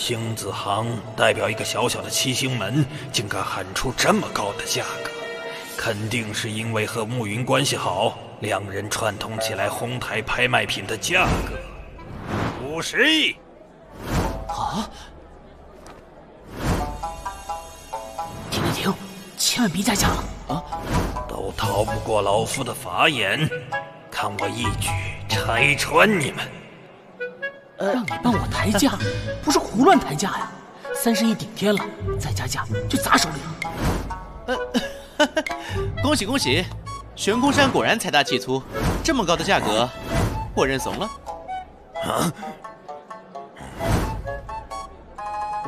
星子行代表一个小小的七星门，竟敢喊出这么高的价格，肯定是因为和暮云关系好，两人串通起来哄抬拍卖品的价格。五十亿！啊！停停停！千万别加价了啊！都逃不过老夫的法眼，看我一举拆穿你们！让你帮我抬价，不是胡乱抬价呀！三十亿顶天了，再加价就砸手里了。呃，恭喜恭喜！悬空山果然财大气粗，这么高的价格，我认怂了。啊！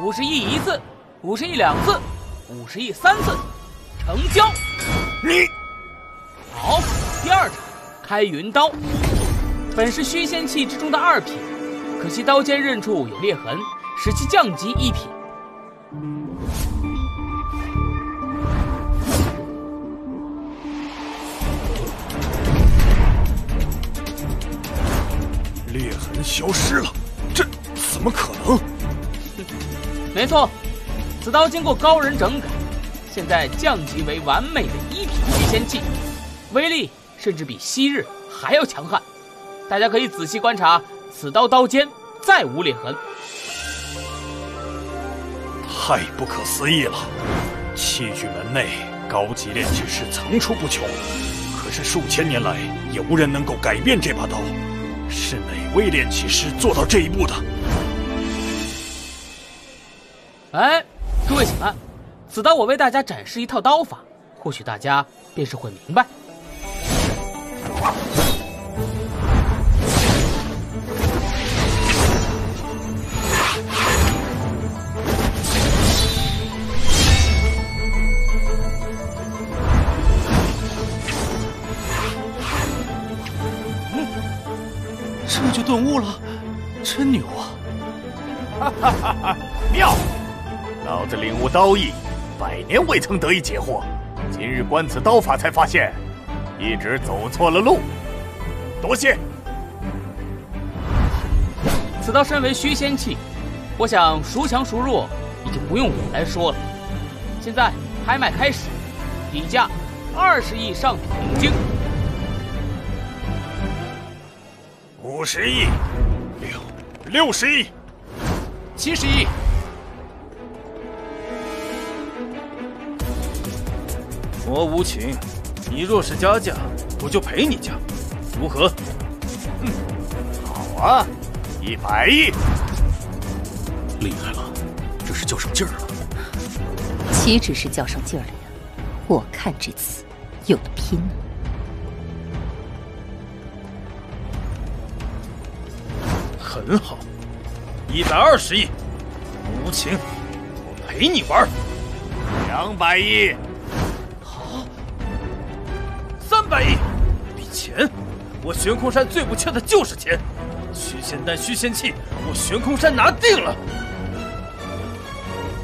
五十亿一次，五十亿两次，五十亿三次，成交！你好，第二场开云刀，本是虚仙器之中的二品。可惜刀尖刃处有裂痕，使其降级一品。裂痕消失了，这怎么可能？没错，此刀经过高人整改，现在降级为完美的一品虚仙器，威力甚至比昔日还要强悍。大家可以仔细观察。此刀刀尖再无裂痕，太不可思议了！器具门内高级炼器师层出不穷，可是数千年来也无人能够改变这把刀。是哪位炼器师做到这一步的？哎，诸位请看，此刀我为大家展示一套刀法，或许大家便是会明白。就顿悟了，真牛啊！哈哈哈哈妙！老子领悟刀意，百年未曾得以解惑，今日观此刀法，才发现一直走错了路。多谢。此刀身为虚仙器，我想孰强孰弱，已经不用我来说了。现在拍卖开始，底价二十亿上品灵晶。五十亿，六六十亿，七十亿。魔无情，你若是加价，我就赔你价，如何？嗯，好啊，一百亿。厉害了，这是较上劲儿了。岂止是较上劲儿了呀？我看这次有的拼了。很好，一百二十亿，无情，我陪你玩。两百亿，好，三百亿，比钱，我悬空山最不缺的就是钱。虚仙丹、虚仙器，我悬空山拿定了。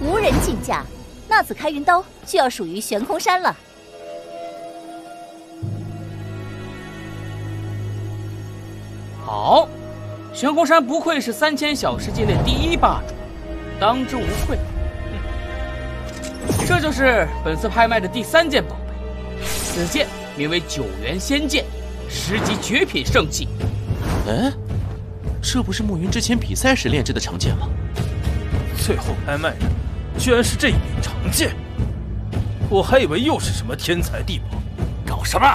无人竞价，那此开云刀就要属于悬空山了。好。悬空山不愧是三千小世界内第一霸主，当之无愧。这就是本次拍卖的第三件宝贝，此剑名为九元仙剑，十级绝品圣器。哎，这不是暮云之前比赛时炼制的长剑吗？最后拍卖的居然是这一柄长剑，我还以为又是什么天才地宝。搞什么？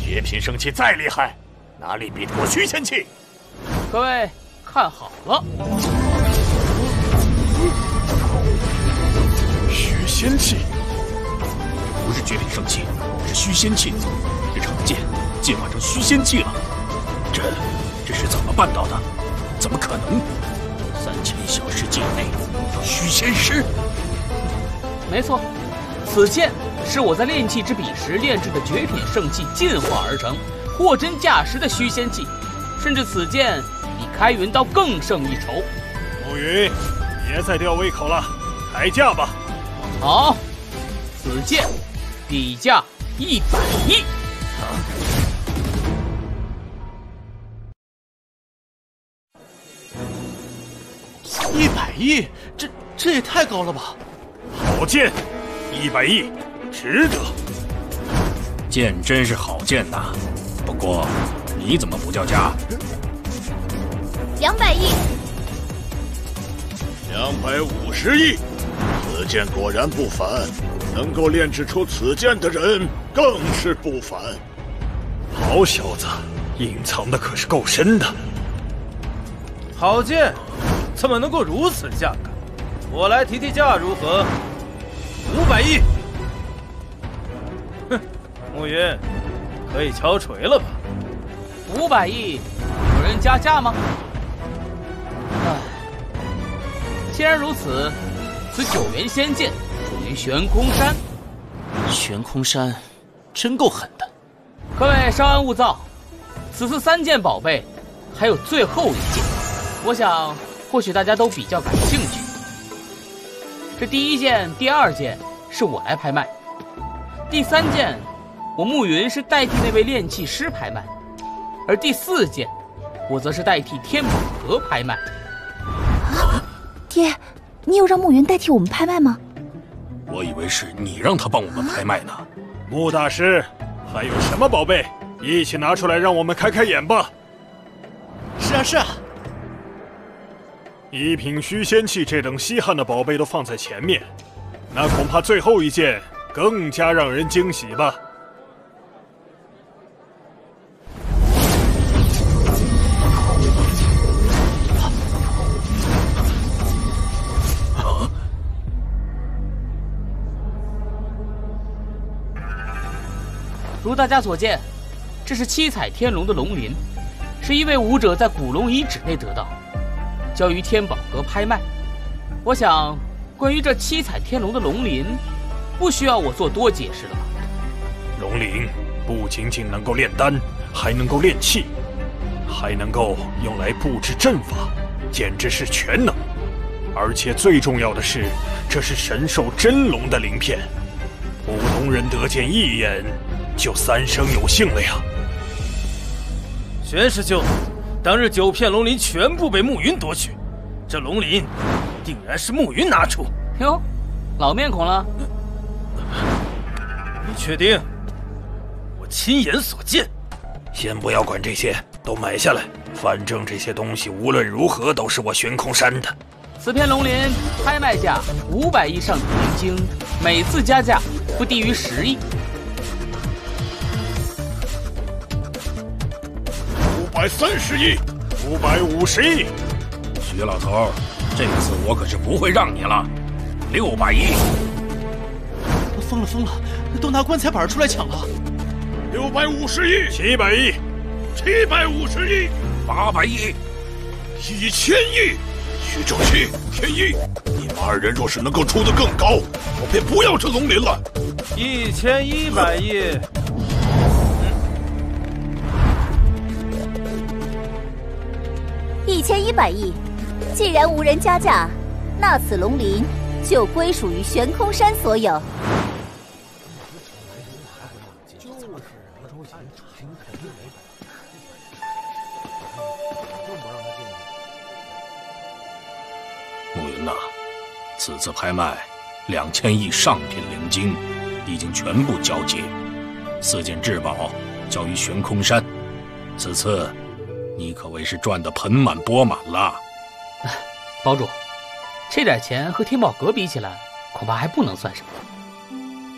绝品圣器再厉害，哪里比得过虚仙器？各位看好了，虚仙器不是绝品圣器，是虚仙器。这长剑进化成虚仙器了，这这是怎么办到的？怎么可能？三千小时境内虚仙师？没错，此剑是我在炼器之笔时炼制的绝品圣器进化而成，货真价实的虚仙器，甚至此剑。比开云刀更胜一筹。暮云，别再吊胃口了，开价吧。好，此剑底价一百亿。一百亿，这这也太高了吧！好剑，一百亿，值得。剑真是好剑呐，不过你怎么不叫价？两百亿，两百五十亿。此剑果然不凡，能够炼制出此剑的人更是不凡。好小子，隐藏的可是够深的。好剑，怎么能够如此价格？我来提提价如何？五百亿。哼，暮云，可以敲锤了吧？五百亿，有人加价吗？唉，既然如此，此九元仙剑属于悬空山。悬空山，真够狠的。各位稍安勿躁，此次三件宝贝，还有最后一件。我想，或许大家都比较感兴趣。这第一件、第二件是我来拍卖，第三件，我暮云是代替那位炼器师拍卖，而第四件，我则是代替天宝阁拍卖。啊，爹，你有让慕云代替我们拍卖吗？我以为是你让他帮我们拍卖呢。穆大师，还有什么宝贝，一起拿出来让我们开开眼吧。是啊，是啊。一品虚仙器这等稀罕的宝贝都放在前面，那恐怕最后一件更加让人惊喜吧。如大家所见，这是七彩天龙的龙鳞，是一位武者在古龙遗址内得到。交于天宝阁拍卖。我想，关于这七彩天龙的龙鳞，不需要我做多解释了吧？龙鳞不仅仅能够炼丹，还能够炼器，还能够用来布置阵法，简直是全能。而且最重要的是，这是神兽真龙的鳞片，普通人得见一眼，就三生有幸了呀。玄师兄。当日九片龙鳞全部被暮云夺取，这龙鳞定然是暮云拿出。哟，老面孔了。你确定？我亲眼所见。先不要管这些，都买下来。反正这些东西无论如何都是我悬空山的。此片龙鳞拍卖价五百亿上等灵晶，每次加价不低于十亿。百三十亿，五百五十亿，徐老头，这次我可是不会让你了。六百亿，疯了疯了，都拿棺材板出来抢了。六百五十亿，七百亿，七百五十亿，八百亿，一千亿。徐正熙，天一，你们二人若是能够出得更高，我便不要这龙鳞了。一千一百亿。一千一百亿，既然无人加价，那此龙鳞就归属于悬空山所有。暮云呐，此次拍卖两千亿上品灵晶已经全部交接，四件至宝交于悬空山，此次。你可谓是赚得盆满钵满了，堡主，这点钱和天宝阁比起来，恐怕还不能算什么。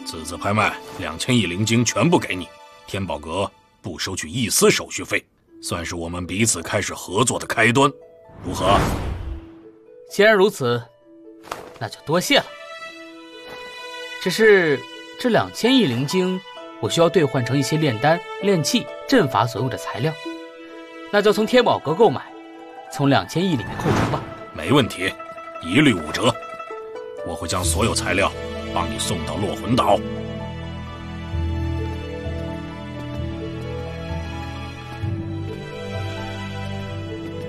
此次拍卖两千亿灵晶全部给你，天宝阁不收取一丝手续费，算是我们彼此开始合作的开端，如何？既然如此，那就多谢了。只是这两千亿灵晶，我需要兑换成一些炼丹、炼器、阵法所用的材料。那就从天宝阁购买，从两千亿里面扣除吧。没问题，一律五折。我会将所有材料帮你送到落魂岛。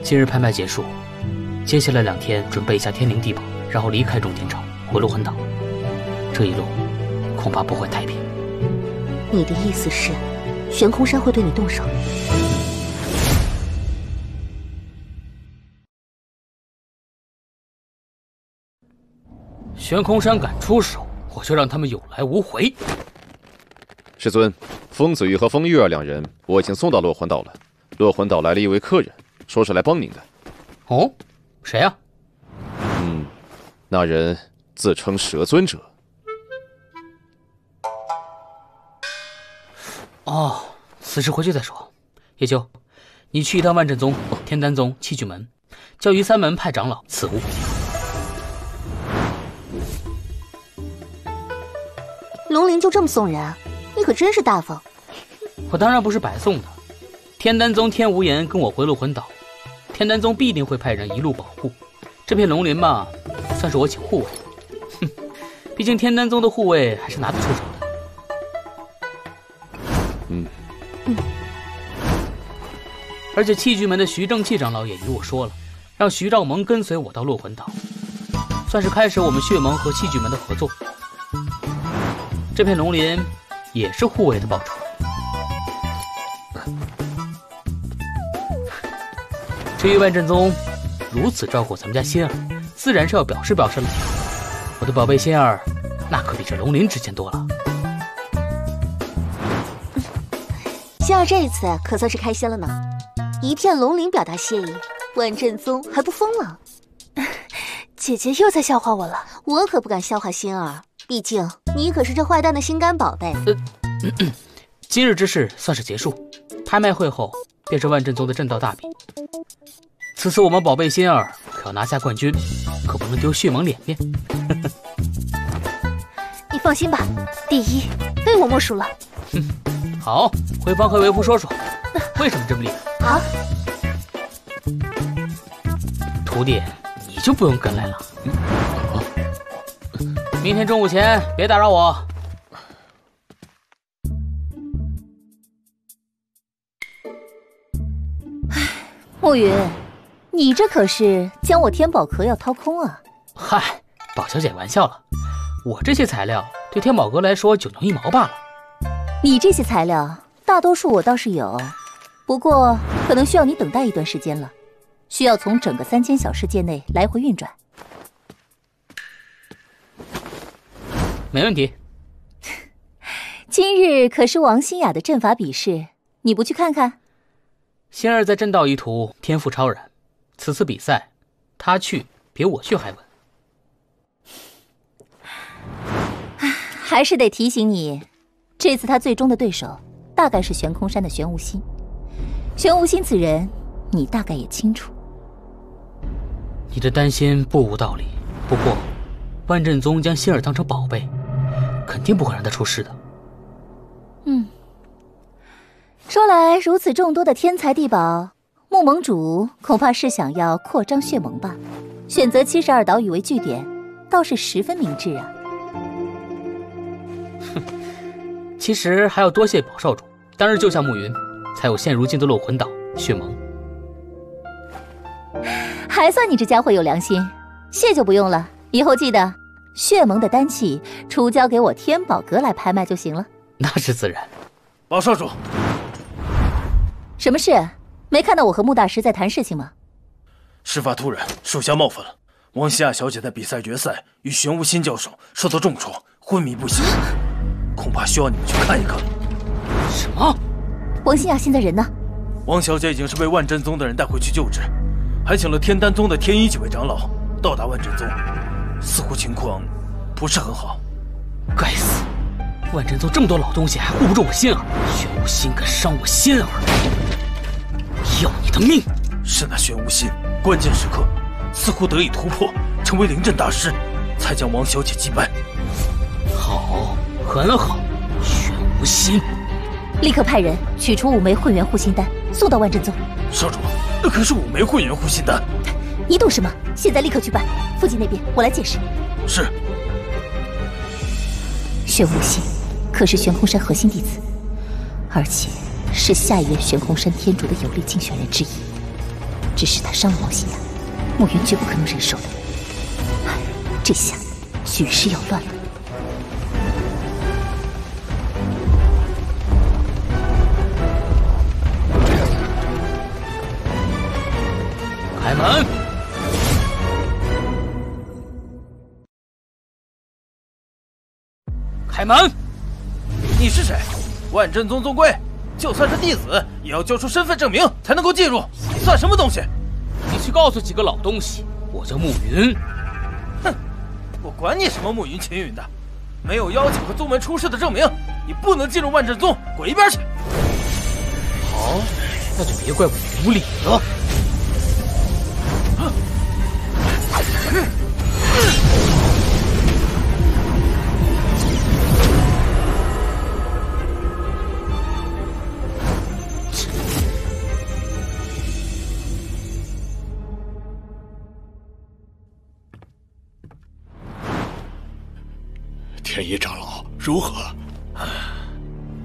今日拍卖结束，接下来两天准备一下天灵地宝，然后离开中天朝回落魂岛。这一路恐怕不会太平。你的意思是，悬空山会对你动手？悬空山敢出手，我就让他们有来无回。师尊，风子玉和风玉儿两人，我已经送到落魂岛了。落魂岛来了一位客人，说是来帮您的。哦，谁呀？嗯，那人自称蛇尊者。哦，此事回去再说。叶秋，你去一趟万阵宗、天丹宗、七举门，叫于三门派长老此物。龙鳞就这么送人？你可真是大方。我当然不是白送的。天丹宗天无言跟我回落魂岛，天丹宗必定会派人一路保护。这片龙鳞嘛，算是我请护卫。哼，毕竟天丹宗的护卫还是拿得出手的。嗯嗯。而且器具门的徐正气长老也与我说了，让徐兆蒙跟随我到落魂岛，算是开始我们血盟和器具门的合作。这片龙鳞也是护卫的报酬。至于万振宗如此照顾咱们家仙儿，自然是要表示表示了。我的宝贝仙儿，那可比这龙鳞值钱多了。仙儿这一次可算是开心了呢，一片龙鳞表达谢意，万振宗还不疯了？姐姐又在笑话我了，我可不敢笑话仙儿，毕竟你可是这坏蛋的心肝宝贝。呃，今日之事算是结束，拍卖会后便是万振宗的正道大比。此次我们宝贝仙儿可要拿下冠军，可不能丢血盟脸面。你放心吧，第一非我莫属了。哼，好，回房和为夫说说，为什么这么厉害？好，徒弟，你就不用跟来了。明天中午前别打扰我。暮云，你这可是将我天宝阁要掏空啊！嗨，宝小姐玩笑了，我这些材料对天宝阁来说九牛一毛罢了。你这些材料大多数我倒是有，不过可能需要你等待一段时间了，需要从整个三千小世界内来回运转。没问题。今日可是王心雅的阵法比试，你不去看看？仙儿在阵道一途天赋超然，此次比赛，她去比我去还稳。还是得提醒你，这次他最终的对手大概是悬空山的玄无心。玄无心此人，你大概也清楚。你的担心不无道理，不过万阵宗将仙儿当成宝贝，肯定不会让他出事的。嗯。说来如此众多的天才地宝，穆盟主恐怕是想要扩张血盟吧？选择七十二岛屿为据点，倒是十分明智啊。哼，其实还要多谢宝少主当日救下暮云，才有现如今的落魂岛血盟。还算你这家伙有良心，谢就不用了。以后记得，血盟的丹器出交给我天宝阁来拍卖就行了。那是自然。宝少主。什么事？没看到我和穆大师在谈事情吗？事发突然，属下冒犯了。王西亚小姐在比赛决赛与玄无心交手，受到重创，昏迷不醒，恐怕需要你们去看一看。什么？王西亚现在人呢？王小姐已经是被万真宗的人带回去救治，还请了天丹宗的天一几位长老到达万真宗，似乎情况不是很好。该死！万真宗这么多老东西，还护不住我心儿，玄无心敢伤我心儿，要你的命！是那玄无心，关键时刻似乎得以突破，成为灵阵大师，才将王小姐击败。好，很好，玄无心，立刻派人取出五枚混元护心丹，送到万真宗。少主，那可是五枚混元护心丹。你懂什么？现在立刻去办。父亲那边我来解释。是。玄无心。可是悬空山核心弟子，而且是下一任悬空山天主的有力竞选人之一。只是他伤了王心雅，暮云绝不可能忍受的。这下局势要乱了。开门。开门！你是谁？万正宗宗规，就算是弟子，也要交出身份证明才能够进入。你算什么东西？你去告诉几个老东西，我叫慕云。哼，我管你什么慕云秦云的，没有邀请和宗门出世的证明，你不能进入万正宗，滚一边去！好，那就别怪我无礼了。天一长老如何？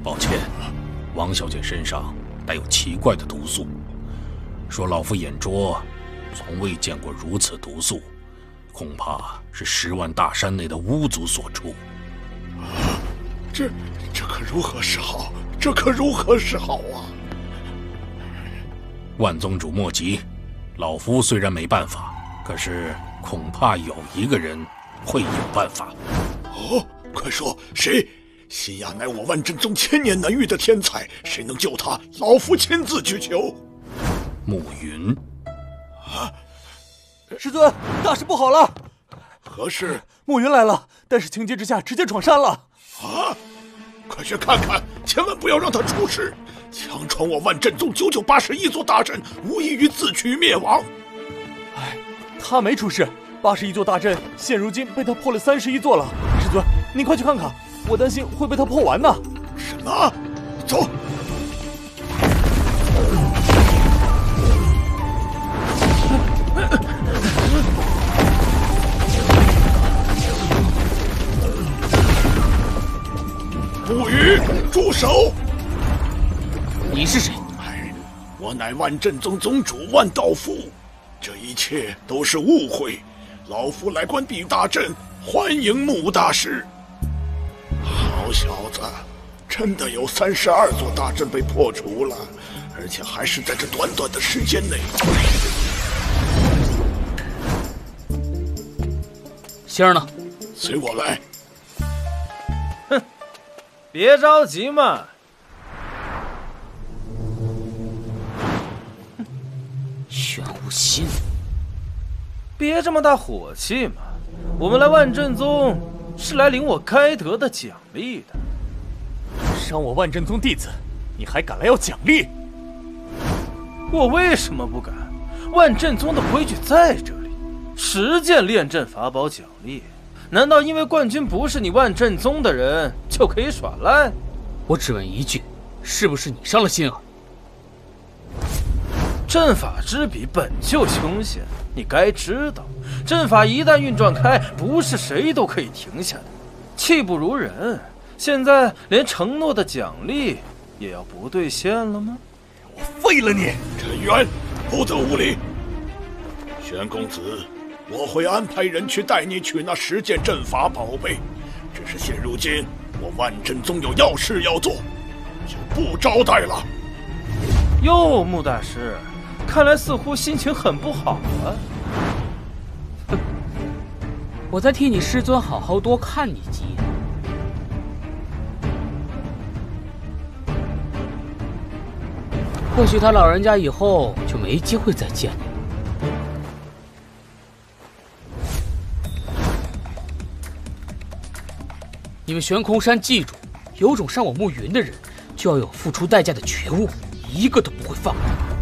抱歉，王小姐身上带有奇怪的毒素，说老夫眼拙，从未见过如此毒素，恐怕是十万大山内的巫族所出。这这可如何是好？这可如何是好啊！万宗主莫急，老夫虽然没办法，可是恐怕有一个人会有办法。哦，快说谁？新亚乃我万真宗千年难遇的天才，谁能救他？老夫亲自去求。暮云，啊！师尊，大事不好了！何事？暮云来了，但是情急之下直接闯山了。啊！快去看看，千万不要让他出事！强闯我万镇宗九九八十一座大阵，无异于自取灭亡。哎，他没出事，八十一座大阵现如今被他破了三十一座了。师尊，您快去看看，我担心会被他破完呢。什么？走！木鱼，住手！你是谁？哎，我乃万阵宗宗主万道夫，这一切都是误会。老夫来关闭大阵，欢迎穆大师。好小子，真的有三十二座大阵被破除了，而且还是在这短短的时间内。星儿呢？随我来。哼，别着急嘛。玄无心，别这么大火气嘛！我们来万镇宗是来领我该得的奖励的。伤我万镇宗弟子，你还敢来要奖励？我为什么不敢？万镇宗的规矩在这里，十件炼阵法宝奖励。难道因为冠军不是你万镇宗的人就可以耍赖？我只问一句，是不是你伤了心儿？阵法之比本就凶险，你该知道，阵法一旦运转开，不是谁都可以停下的。气不如人，现在连承诺的奖励也要不兑现了吗？我废了你！陈渊，不得无礼！玄公子，我会安排人去带你取那十件阵法宝贝，只是现如今我万阵宗有要事要做，就不招待了。哟，穆大师。看来似乎心情很不好啊！哼，我在替你师尊好好多看你几眼。或许他老人家以后就没机会再见你。你们悬空山记住，有种伤我暮云的人，就要有付出代价的觉悟，一个都不会放过。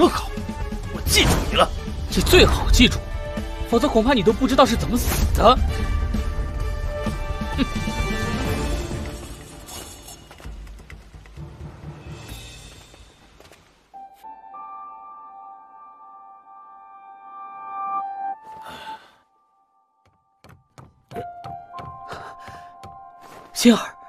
很好，我记住你了。你最好记住，否则恐怕你都不知道是怎么死的。哼！星儿。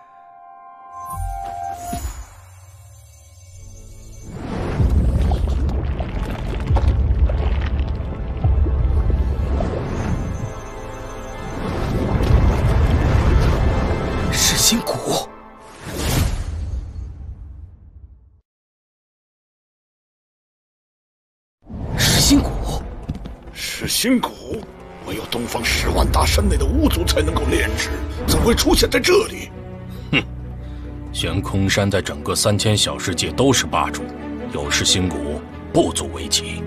心骨，唯有东方十万大山内的巫族才能够炼制，怎会出现在这里？哼，悬空山在整个三千小世界都是霸主，有失心骨不足为奇。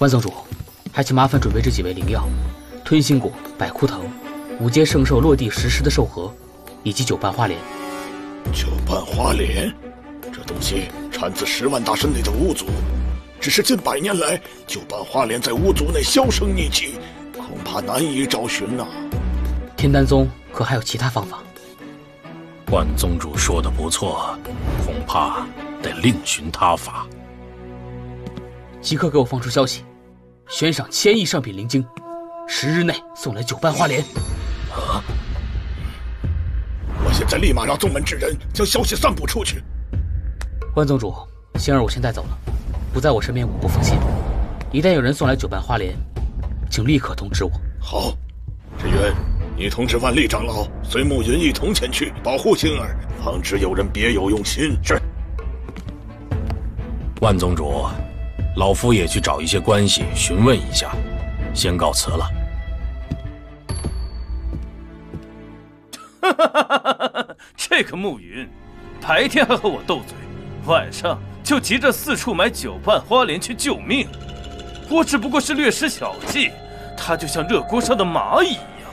万宗主，还请麻烦准备这几味灵药：吞心果、百枯藤、五阶圣兽落地实施的兽核，以及九瓣花莲。九瓣花莲，这东西产自十万大山内的巫族，只是近百年来，九瓣花莲在巫族内销声匿迹，恐怕难以找寻呐。天丹宗可还有其他方法？万宗主说的不错，恐怕得另寻他法。即刻给我放出消息！悬赏千亿上品灵晶，十日内送来九瓣花莲。啊！我现在立马让宗门之人将消息散布出去。万宗主，星儿我先带走了，不在我身边我不放心。一旦有人送来九瓣花莲，请立刻通知我。好，志云，你通知万历长老，随慕云一同前去保护星儿，防止有人别有用心。是。万宗主。老夫也去找一些关系询问一下，先告辞了。这个暮云，白天还和我斗嘴，晚上就急着四处买九瓣花莲去救命。我只不过是略施小计，他就像热锅上的蚂蚁一样。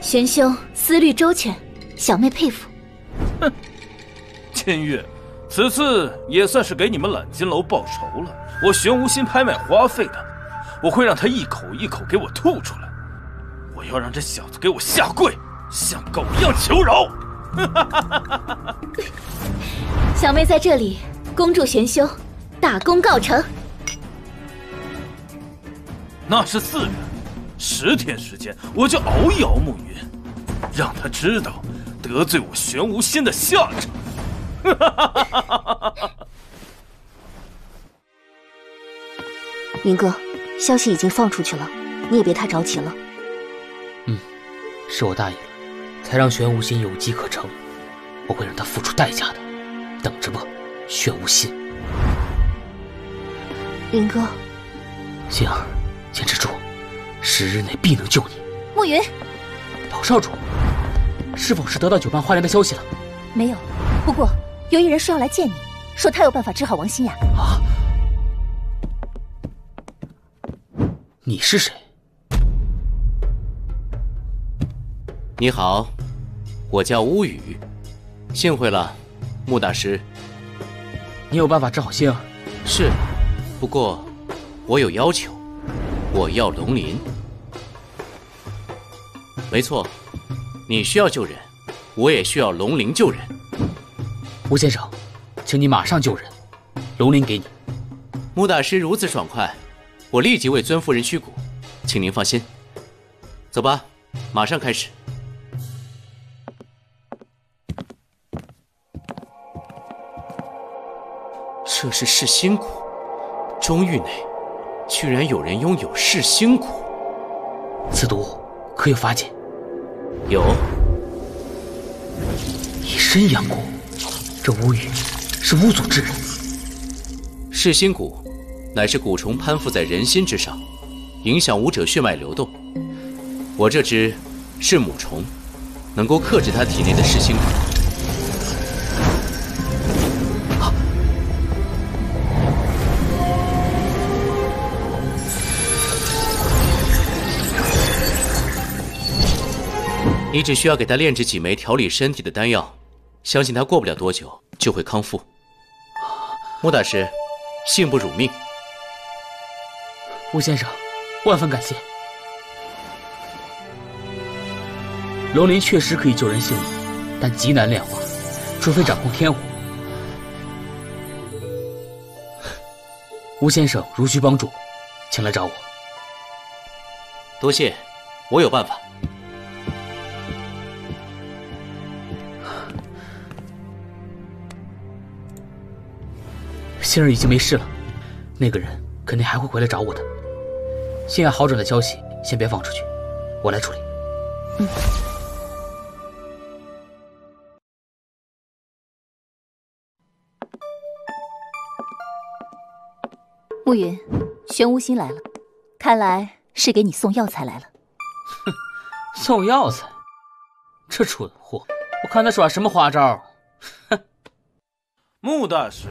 玄兄思虑周全，小妹佩服。哼，千月，此次也算是给你们揽金楼报仇了。我玄无心拍卖花费的，我会让他一口一口给我吐出来。我要让这小子给我下跪，像狗一样求饶。小妹在这里恭祝玄兄大功告成。那是四月，十天时间，我就熬一熬暮云，让他知道得罪我玄无心的下场。云哥，消息已经放出去了，你也别太着急了。嗯，是我大意了，才让玄无心有机可乘。我会让他付出代价的，等着吧，玄无心。云哥，心儿，坚持住，十日内必能救你。暮云，老少主，是否是得到九瓣花莲的消息了？没有，不过有一人说要来见你，说他有办法治好王心雅。啊！你是谁？你好，我叫乌雨，幸会了，穆大师。你有办法治好心儿？是，不过我有要求，我要龙鳞。没错，你需要救人，我也需要龙鳞救人。吴先生，请你马上救人，龙鳞给你。穆大师如此爽快。我立即为尊夫人驱骨，请您放心。走吧，马上开始。这是噬心蛊，中域内居然有人拥有噬心蛊，此毒可有法解？有。以身养蛊，这巫语是巫族之人。噬心蛊。乃是蛊虫攀附在人心之上，影响武者血脉流动。我这只是母虫，能够克制它体内的噬心蛊。你只需要给他炼制几枚调理身体的丹药，相信他过不了多久就会康复。穆大师，幸不辱命。吴先生，万分感谢。龙鳞确实可以救人性命，但极难炼化，除非掌控天火。吴先生如需帮助，请来找我。多谢，我有办法。星儿已经没事了，那个人肯定还会回来找我的，心眼好转的消息先别放出去，我来处理。嗯。暮云，玄无心来了，看来是给你送药材来了。哼，送药材，这蠢货，我看他耍什么花招。哼。穆大师。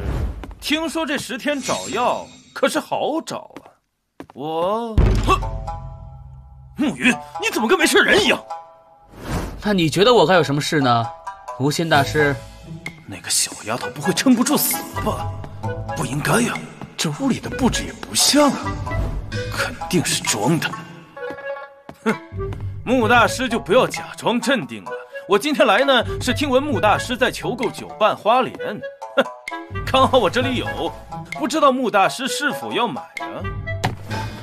听说这十天找药可是好找啊！我，哼，暮云，你怎么跟没事人一样？那你觉得我该有什么事呢？无心大师，那个小丫头不会撑不住死了吧？不应该呀，这屋里的布置也不像啊，肯定是装的。哼，穆大师就不要假装镇定了。我今天来呢，是听闻穆大师在求购九瓣花莲，哼，刚好我这里有，不知道穆大师是否要买啊？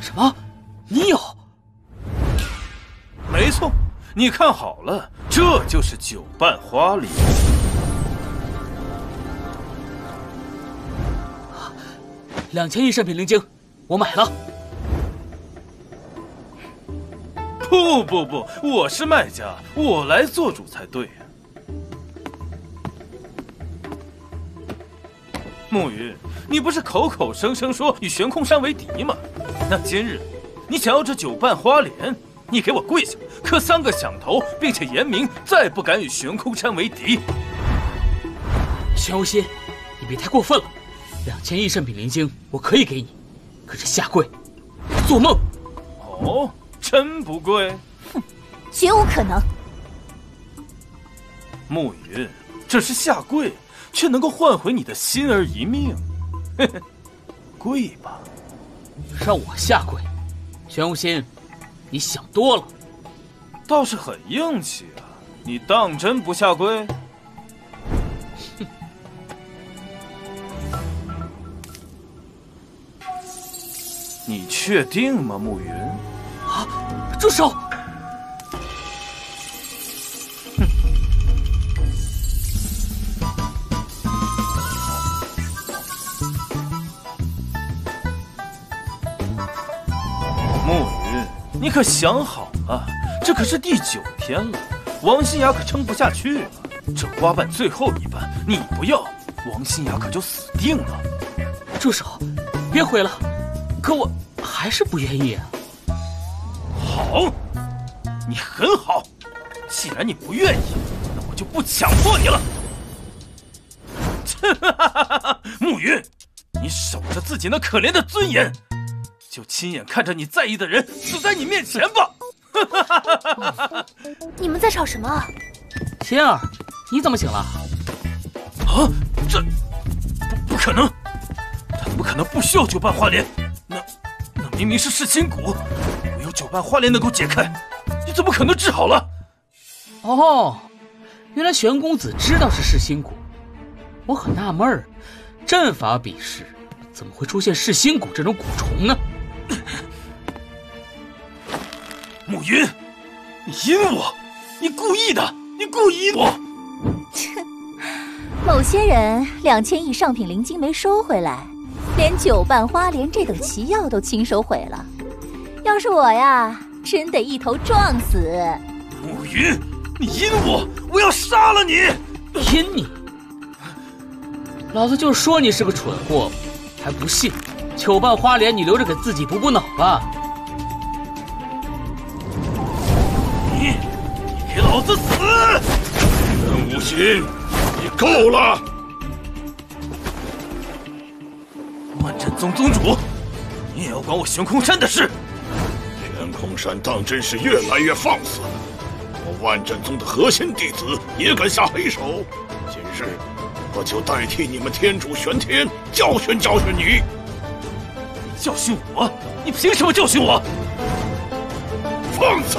什么？你有？没错。你看好了，这就是九瓣花梨。两千亿圣品灵晶，我买了。不不不，我是卖家，我来做主才对。暮云，你不是口口声声说与悬空山为敌吗？那今日，你想要这九瓣花莲？你给我跪下，磕三个响头，并且言明再不敢与悬空山为敌。玄无心，你别太过分了。两千亿圣品灵晶我可以给你，可是下跪，做梦。哦，真不贵？哼，绝无可能。暮云，这是下跪，却能够换回你的心儿一命。跪吧，让我下跪，玄无心。你想多了，倒是很硬气啊！你当真不下跪？哼！你确定吗，暮云？啊！住手！你可想好了，这可是第九天了，王新雅可撑不下去了。这花瓣最后一瓣，你不要，王新雅可就死定了。住手，别回了。可我还是不愿意啊。好，你很好。既然你不愿意，那我就不强迫你了。哈哈哈哈哈！暮云，你守着自己那可怜的尊严。就亲眼看着你在意的人死在你面前吧！你们在吵什么？仙儿，你怎么醒了？啊，这不不可能！他怎么可能不需要九瓣花莲？那那明明是噬心蛊，没有九瓣花莲能够解开，你怎么可能治好了？哦，原来玄公子知道是噬心蛊，我很纳闷儿，阵法比试怎么会出现噬心蛊这种蛊虫呢？暮云，你阴我！你故意的！你故意我！切！某些人两千亿上品灵晶没收回来，连九瓣花莲这等奇药都亲手毁了。要是我呀，真得一头撞死！暮云，你阴我！我要杀了你！阴你！老子就说你是个蠢货，还不信？九瓣花莲，你留着给自己补补脑吧。你，你给老子死！任无心，你够了！万阵宗宗主，你也要管我悬空山的事？悬空山当真是越来越放肆了，我万阵宗的核心弟子也敢下黑手。今日，我就代替你们天主玄天教训教训你。教训我？你凭什么教训我？放肆！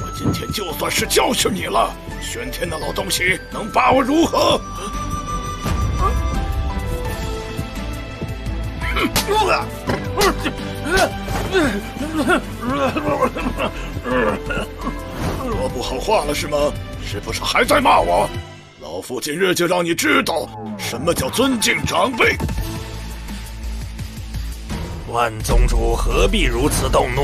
我今天就算是教训你了，玄天的老东西能把我如何？说不好话了是吗？是不是还在骂我？老夫今日就让你知道什么叫尊敬长辈。万宗主何必如此动怒？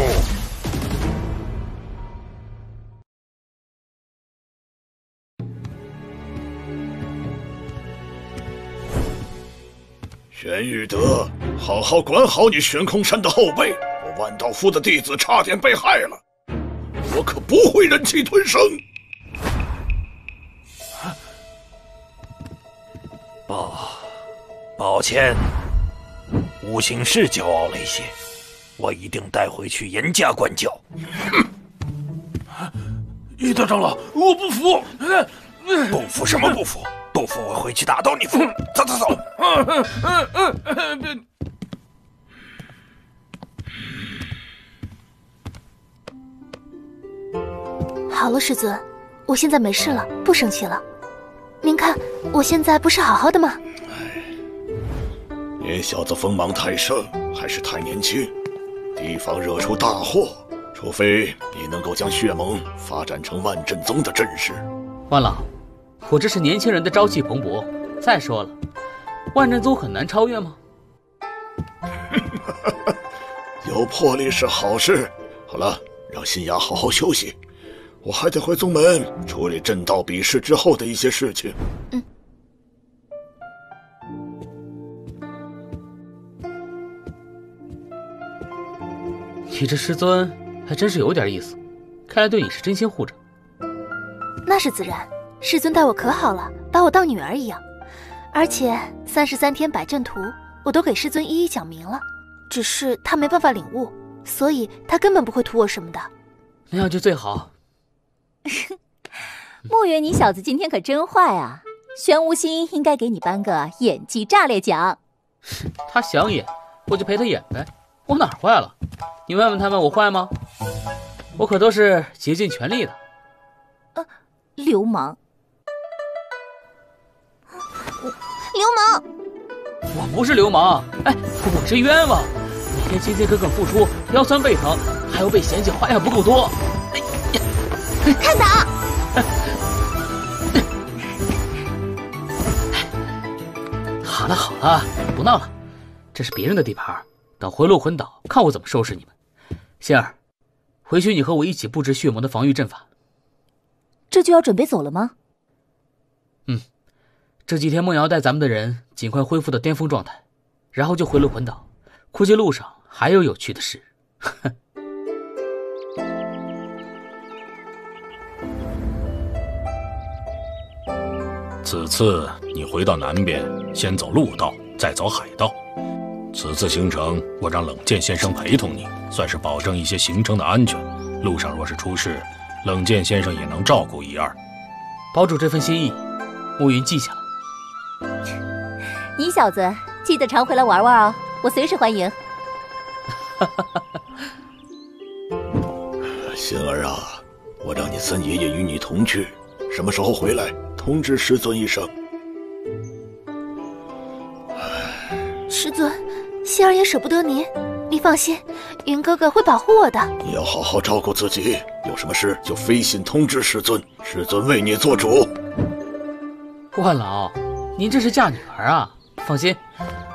玄玉德，好好管好你悬空山的后辈，我万道夫的弟子差点被害了，我可不会忍气吞声。抱，抱歉，吴行是骄傲了一些，我一定带回去严加管教。玉大长老，我不服！不服什么不服？不服我回去打到你服！走走走！好了，师尊，我现在没事了，不生气了。您看，我现在不是好好的吗？你小子锋芒太盛，还是太年轻，提防惹出大祸。除非你能够将血盟发展成万阵宗的阵势。万老，我这是年轻人的朝气蓬勃。再说了，万阵宗很难超越吗？有魄力是好事。好了，让新雅好好休息。我还得回宗门处理正道比试之后的一些事情。嗯。你这师尊还真是有点意思，看来对你是真心护着。那是自然，师尊待我可好了，把我当女儿一样。而且三十三天百阵图我都给师尊一一讲明了，只是他没办法领悟，所以他根本不会图我什么的。那样就最好。穆云，你小子今天可真坏啊！玄无心应该给你颁个演技炸裂奖。他想演，我就陪他演呗。我哪坏了？你问问他们，我坏吗？我可都是竭尽全力的。呃，流氓！流氓！我不是流氓，哎，我是冤枉。每天勤勤恳恳付出，腰酸背疼，还要被嫌弃花样不够多。看打！好了好了，不闹了，这是别人的地盘，等回落魂岛，看我怎么收拾你们。仙儿，回去你和我一起布置血魔的防御阵法。这就要准备走了吗？嗯，这几天梦瑶带咱们的人尽快恢复到巅峰状态，然后就回落魂岛。估计路上还有有趣的事。哼。此次你回到南边，先走陆道，再走海道。此次行程，我让冷剑先生陪同你，算是保证一些行程的安全。路上若是出事，冷剑先生也能照顾一二。堡主这份心意，暮云记下了。你小子记得常回来玩玩哦，我随时欢迎。哈哈哈！心儿啊，我让你三爷爷与你同去，什么时候回来？通知师尊一声。师尊，仙儿也舍不得您，您放心，云哥哥会保护我的。你要好好照顾自己，有什么事就飞信通知师尊，师尊为你做主。万老，您这是嫁女儿啊？放心，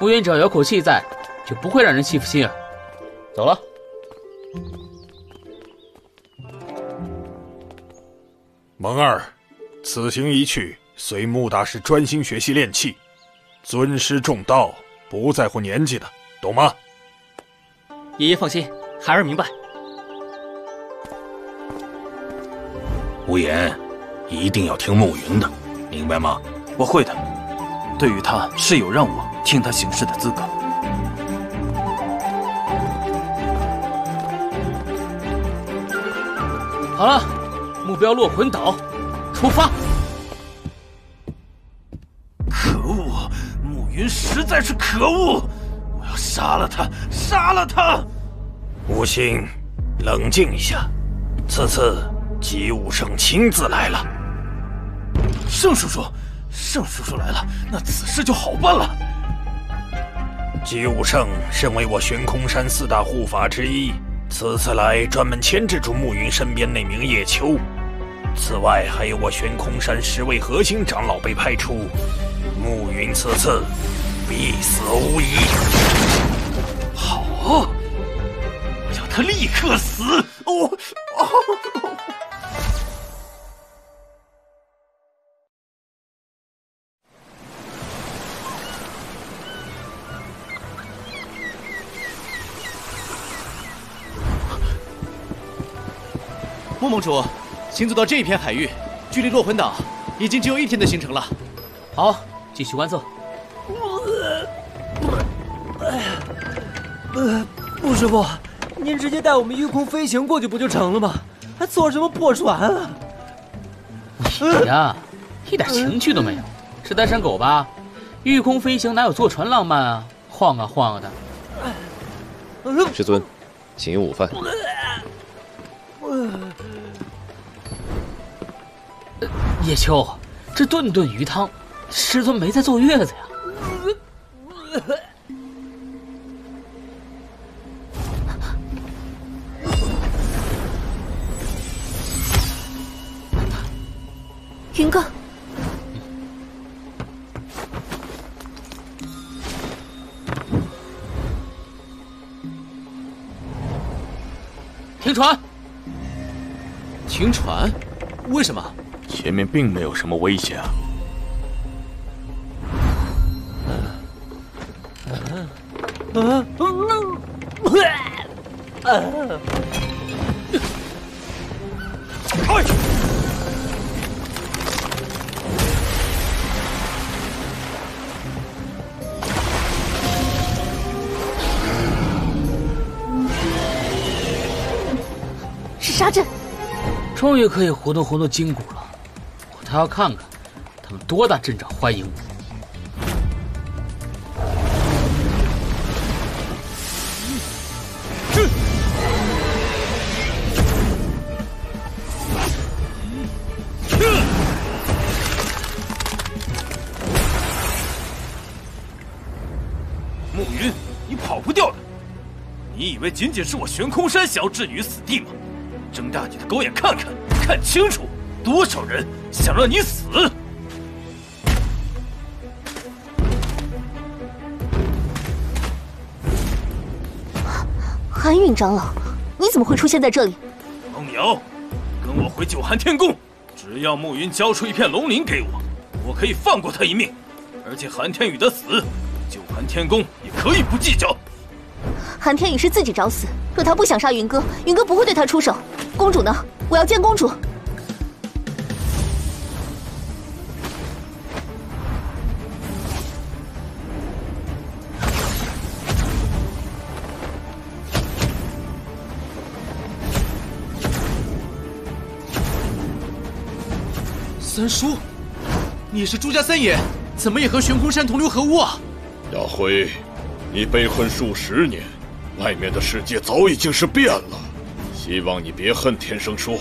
乌云只要有口气在，就不会让人欺负心儿。走了。蒙儿。此行一去，随穆大师专心学习练气，尊师重道，不在乎年纪的，懂吗？爷爷放心，孩儿明白。无言，一定要听慕云的，明白吗？我会的。对于他，是有让我听他行事的资格。好了，目标落魂岛。出发！可恶，暮云实在是可恶！我要杀了他，杀了他！无心，冷静一下。此次姬武圣亲自来了。盛叔叔，盛叔叔来了，那此事就好办了。姬武圣身为我悬空山四大护法之一，此次来专门牵制住暮云身边那名叶秋。此外，还有我悬空山十位核心长老被派出，暮云此次必死无疑。好啊，我要他立刻死！哦哦。穆盟主，行走到这一片海域，距离落魂岛已经只有一天的行程了。好，继续观测。呃，穆师傅，您直接带我们御空飞行过去不就成了吗？还坐什么破船啊？你呀，一点情趣都没有，是单身狗吧？御空飞行哪有坐船浪漫啊？晃啊晃啊的。师尊，请用午饭。叶秋，这顿顿鱼汤，师尊没在坐月子呀？云哥，停船！停船？为什么？前面并没有什么危险啊。嗯嗯哎！是沙阵，终于可以活动活动筋骨了。他要看看他们多大阵仗欢迎我。暮云，你跑不掉的！你以为仅仅是我悬空山想要置你于死地吗？睁大你的狗眼看看，看清楚，多少人想让你死！韩允长老，你怎么会出现在这里？梦瑶，跟我回九寒天宫，只要暮云交出一片龙鳞给我，我可以放过他一命。而且韩天宇的死，九寒天宫也可以不计较。韩天宇是自己找死，若他不想杀云哥，云哥不会对他出手。公主呢？我要见公主。三叔，你是朱家三爷，怎么也和悬空山同流合污啊？亚辉，你被困数十年，外面的世界早已经是变了。希望你别恨天生说。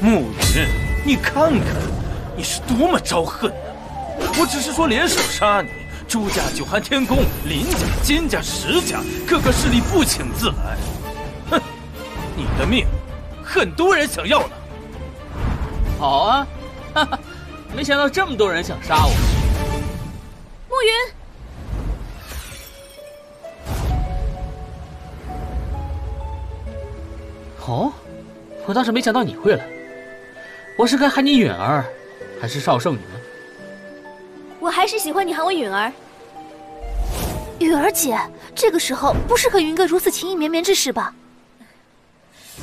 慕云，你看看，你是多么招恨啊！我只是说联手杀你，朱家、九寒天宫、林家、金家、石家各个势力不请自来。哼，你的命，很多人想要呢。好啊，哈哈，没想到这么多人想杀我。暮云，哦，我倒是没想到你会来。我是该喊你允儿，还是少圣女呢？我还是喜欢你喊我允儿。允儿姐，这个时候不适合云哥如此情意绵绵之事吧？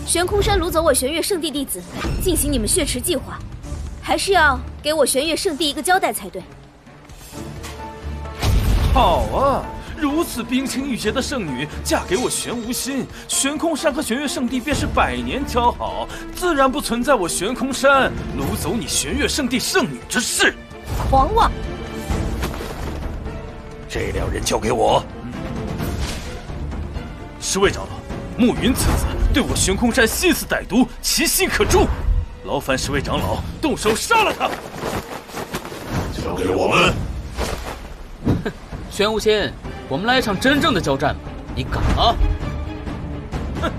悬空山掳走我玄月圣地弟子，进行你们血池计划，还是要给我玄月圣地一个交代才对。好啊，如此冰清玉洁的圣女嫁给我玄无心，悬空山和玄月圣地便是百年交好，自然不存在我悬空山掳走你玄月圣地圣女之事。狂妄！这两人交给我。十位长老，暮云此子对我悬空山心思歹毒，其心可诛，劳烦十位长老动手杀了他。交给我们。哼，玄无心，我们来一场真正的交战吧！你敢吗？哼！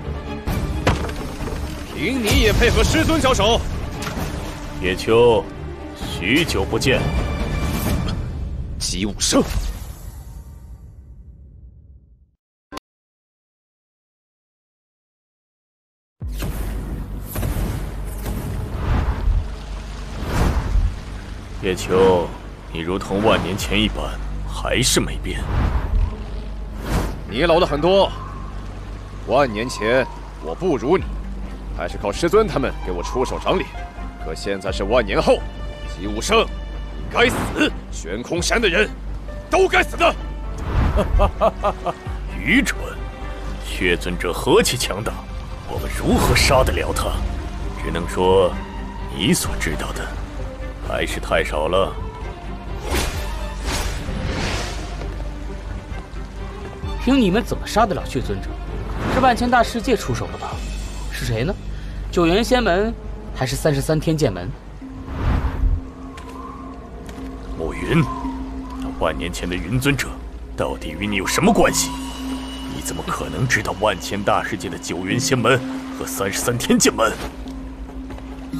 凭你也配和师尊交手？叶秋，许久不见。姬武生。叶秋，你如同万年前一般，还是没变。你老了很多。万年前我不如你，还是靠师尊他们给我出手掌脸。可现在是万年后，姬无生，你该死！悬空山的人，都该死的！愚蠢！血尊者何其强大，我们如何杀得了他？只能说，你所知道的还是太少了。凭你们怎么杀得了血尊者？是万千大世界出手的吧？是谁呢？九元仙门，还是三十三天剑门？暮云，那万年前的云尊者，到底与你有什么关系？你怎么可能知道万千大世界的九元仙门和三十三天剑门？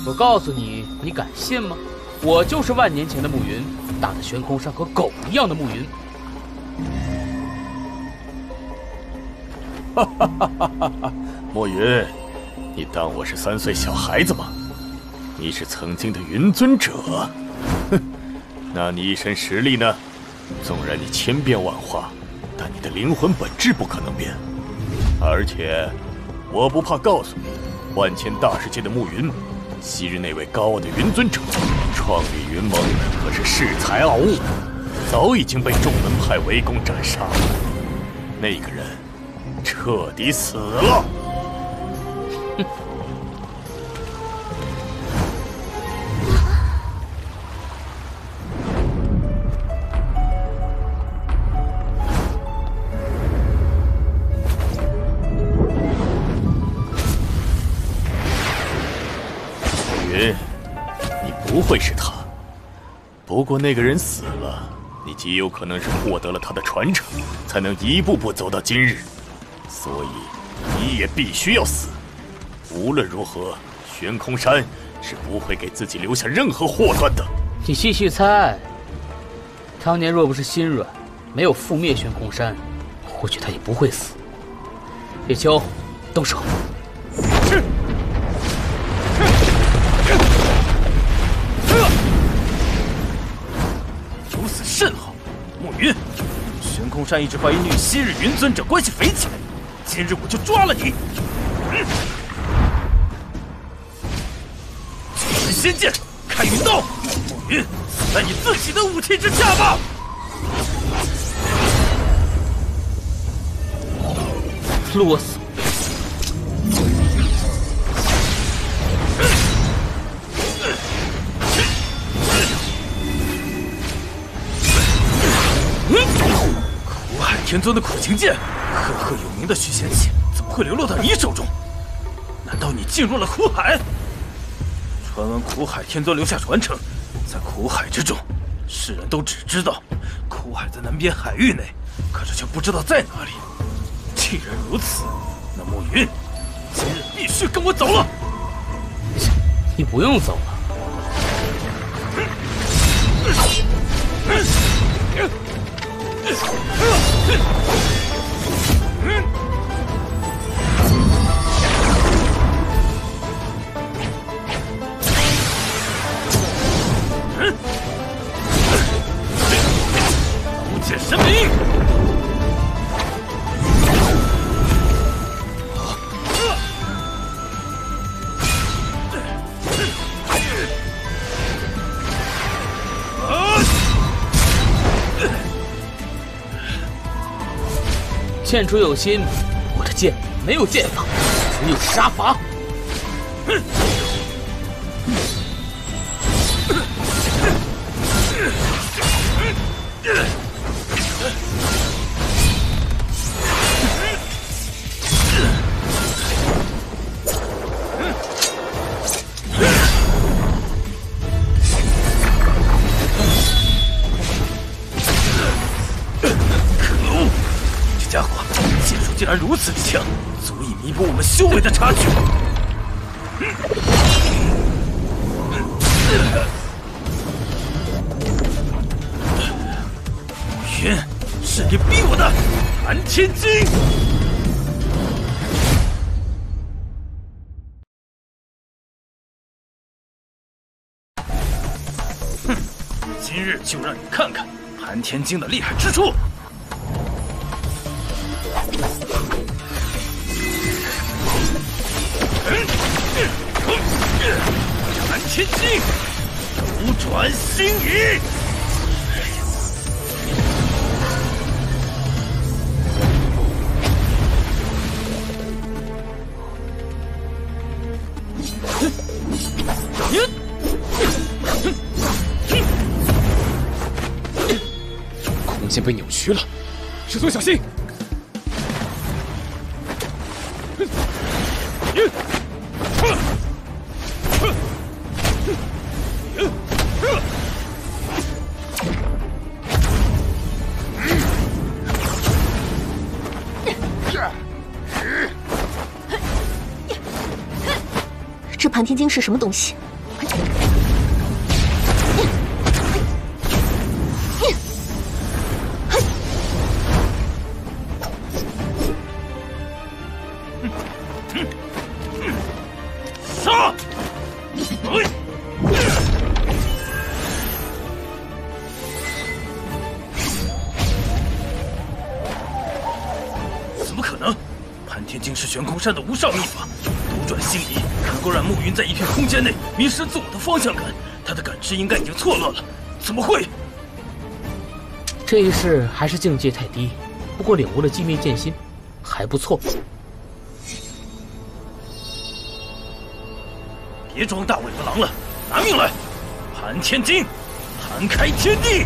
我告诉你，你敢信吗？我就是万年前的暮云，打的悬空山和狗一样的暮云。哈哈哈哈哈！墨云，你当我是三岁小孩子吗？你是曾经的云尊者，哼！那你一身实力呢？纵然你千变万化，但你的灵魂本质不可能变。而且，我不怕告诉你，万千大世界的暮云，昔日那位高傲的云尊者，创立云盟可是恃才傲物，早已经被众门派围攻斩杀了。那个人。彻底死了！会是他。不过那个人死了，你极有可能是获得了他的传承，才能一步步走到今日。所以，你也必须要死。无论如何，悬空山是不会给自己留下任何祸端的。你细细猜，当年若不是心软，没有覆灭悬空山，或许他也不会死。叶秋，动手！甚好，墨云，悬空山一直怀疑你与昔日云尊者关系匪浅。今日我就抓了你！九元仙剑，开云刀！暮云，死在你自己的武器之下吧！啰嗦！天尊的苦情剑。赫赫有名的虚仙器怎么会流落到你手中？难道你进入了苦海？传闻苦海天尊留下传承，在苦海之中，世人都只知道苦海在南边海域内，可是却不知道在哪里。既然如此，那暮云今日必须跟我走了。你不用走了。无剑神明。剑主有心，我的剑没有剑法，只有杀伐。哼的差距。云，是你逼我的，寒千金。哼，今日就让你看看潘天惊的厉害之处。潘天惊，斗转星移。空间被扭曲了，师尊小心！什么东西？杀！怎么可能？潘天经是悬空山的无上秘法，够让暮云在一片空间内迷失自我的方向感。他的感知应该已经错乱了，怎么会？这一世还是境界太低，不过领悟了寂灭剑心，还不错。别装大尾巴狼了，拿命来！盘天经，盘开天地！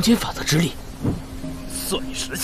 空间法则之力，算你识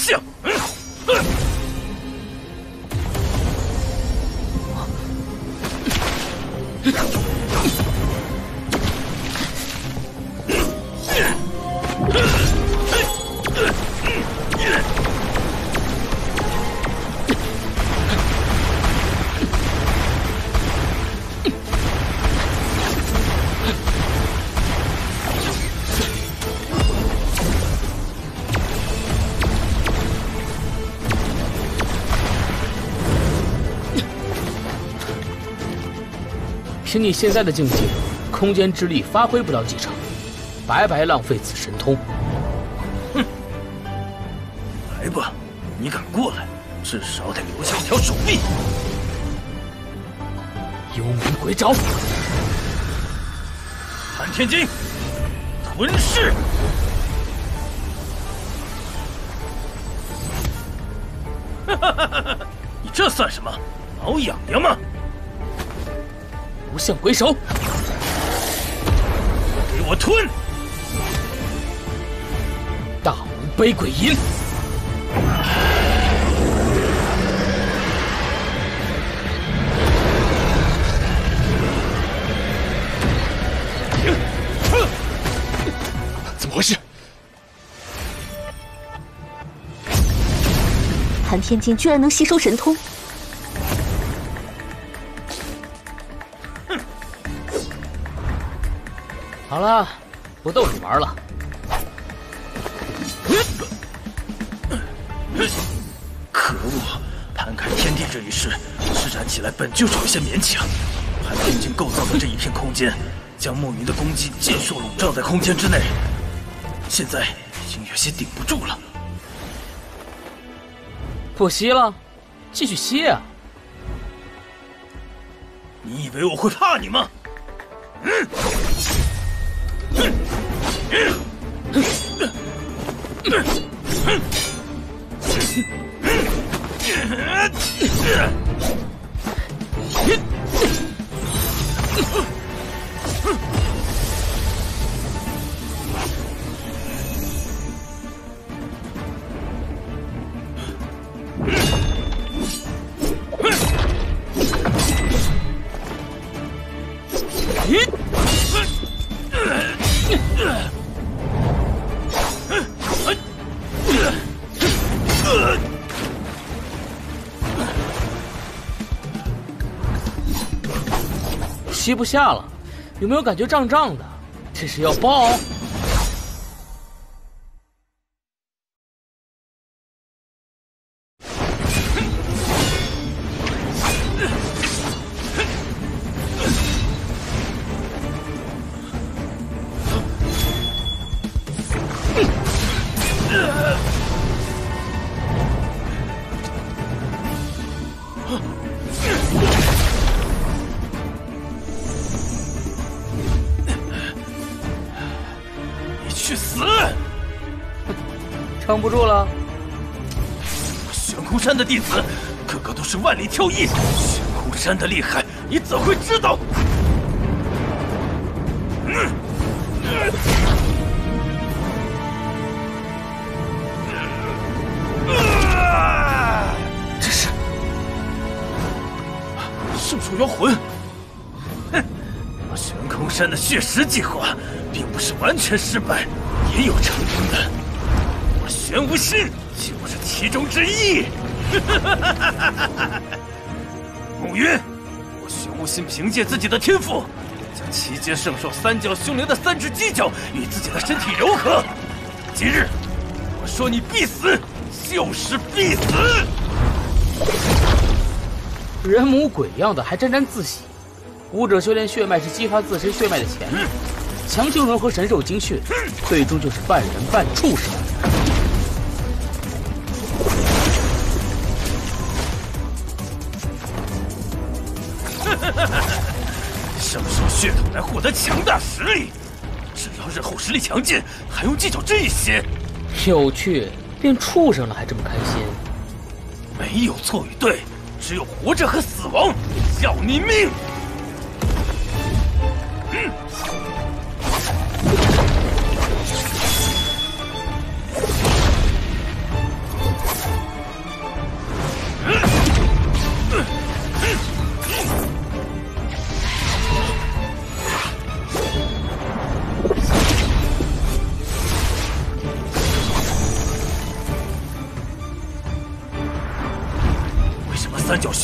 凭你现在的境界，空间之力发挥不了几成，白白浪费此神通。哼！来吧，你敢过来，至少得留下一条手臂。幽冥鬼爪，寒天金，吞噬！哈哈哈哈哈！你这算什么？挠痒痒吗？无相鬼手，给我吞！大无悲鬼吟，怎么回事？盘天金居然能吸收神通！好了，不逗你玩了。可恶！盘开天地这一事，施展起来本就是有些勉强。还拼尽构造的这一片空间，将暮云的攻击尽数笼罩在空间之内，现在已经有些顶不住了。不吸了，继续吸啊！你以为我会怕你吗？嗯。嗯嗯嗯嗯嗯嗯嗯嗯嗯吸不下了，有没有感觉胀胀的？这是要爆？山的弟子，个个都是万里挑一。悬空山的厉害，你怎会知道？嗯。这是圣兽妖魂。哼，我悬空山的血石计划，并不是完全失败，也有成功的。我玄无心就是其中之一。暮云，我玄无心凭借自己的天赋，将七阶圣兽三角凶灵的三只犄角与自己的身体柔合。今日，我说你必死，就是必死。人模鬼样的还沾沾自喜，武者修炼血脉是激发自身血脉的潜力，强行融合神兽精血，最终就是半人半畜生。强大实力，只要日后实力强劲，还用计较这些？有趣，变畜生了还这么开心？没有错与对，只有活着和死亡。要你命！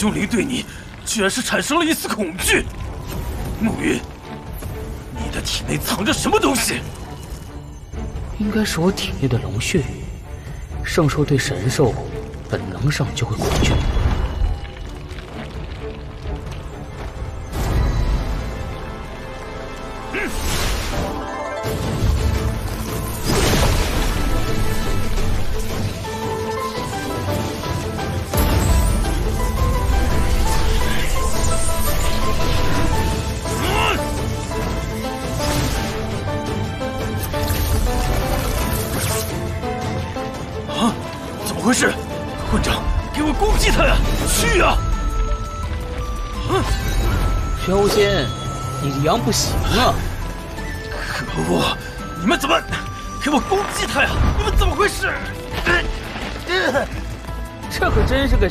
凶灵对你，居然是产生了一丝恐惧。暮云，你的体内藏着什么东西？应该是我体内的龙血。圣兽对神兽，本能上就会恐惧。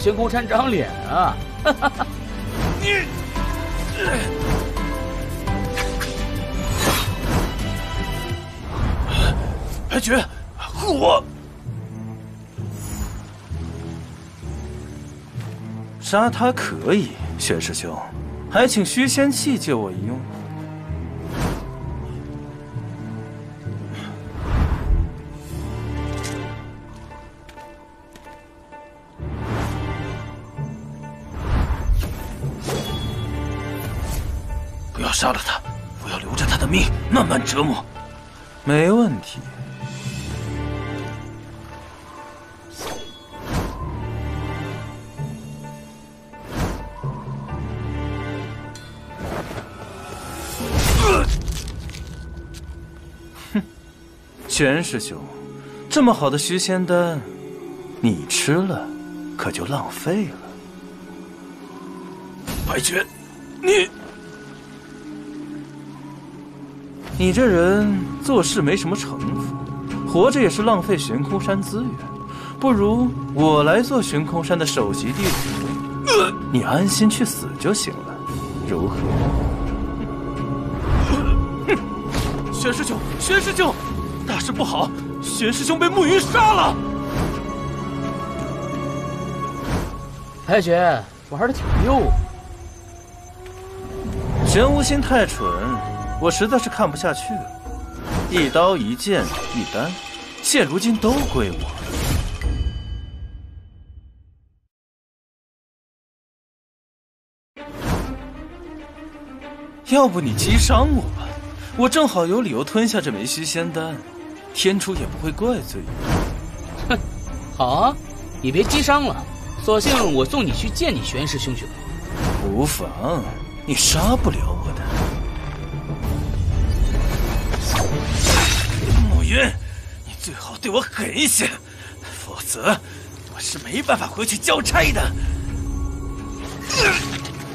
悬空山长脸啊！你，白绝，护我！杀他可以，玄师兄，还请虚仙气借我一用。慢慢折磨。没问题。哼，玄师兄，这么好的虚仙丹，你吃了可就浪费了。白绝，你你这人做事没什么城府，活着也是浪费悬空山资源。不如我来做悬空山的首席弟子，你安心去死就行了，如何？玄师兄，玄师兄，大事不好！玄师兄被暮云杀了。白绝玩的挺溜。玄无心太蠢，我实在是看不下去了。一刀一剑一丹，现如今都归我。要不你击伤我吧，我正好有理由吞下这枚虚仙丹，天主也不会怪罪你。哼，好啊，你别击伤了，索性我送你去见你玄师兄兄。无妨，你杀不了我的。云，你最好对我狠一些，否则我是没办法回去交差的。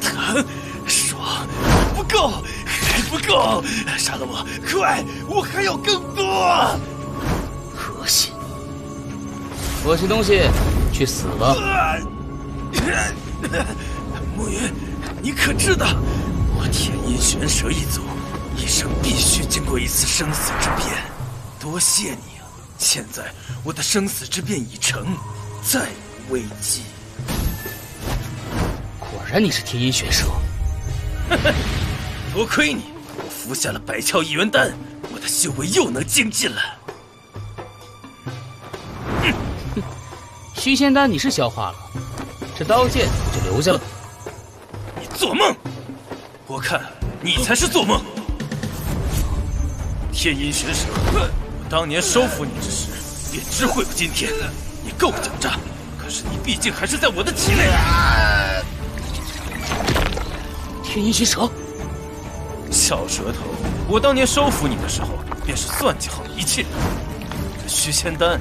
疼，爽，不够，还不够，杀了我，快，我还有更多。恶心，恶心东西，去死吧！暮云，你可知道，我天阴玄蛇一族一生必须经过一次生死之变。多谢你啊！现在我的生死之变已成，再无危机。果然你是天音玄蛇。多亏你，我服下了百窍一元丹，我的修为又能精进了。哼虚仙丹你是消化了，这刀剑就留下了。你做梦！我看你才是做梦。天音玄蛇，我当年收服你之时，便知会有今天。你够狡诈，可是你毕竟还是在我的体内。天阴玄蛇，小舌头！我当年收服你的时候，便是算计好一切。这虚仙丹，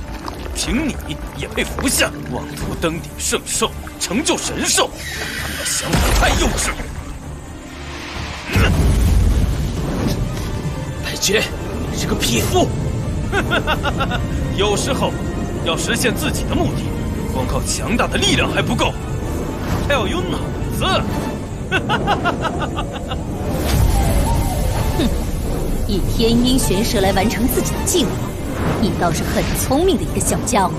凭你也配服下？妄图登顶圣兽，成就神兽，你的想法太幼稚。白绝，你这个匹夫！有时候，要实现自己的目的，光靠强大的力量还不够，还要有脑子。哼，以天阴玄蛇来完成自己的计划，你倒是很聪明的一个小家伙。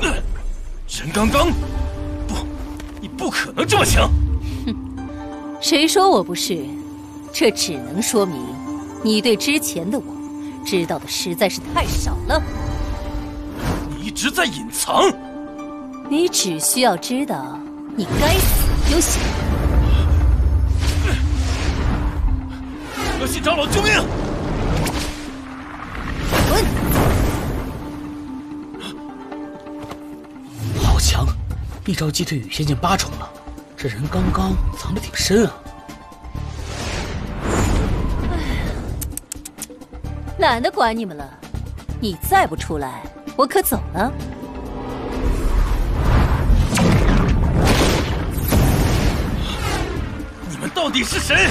陈刚刚，不，你不可能这么强。哼，谁说我不是？这只能说明你对之前的我知道的实在是太少了。你一直在隐藏。你只需要知道，你该死就行。恶心长老，救命！滚！好强，一招击退羽仙剑八重了。这人刚刚藏得挺深啊。懒得管你们了，你再不出来，我可走了。你们到底是谁？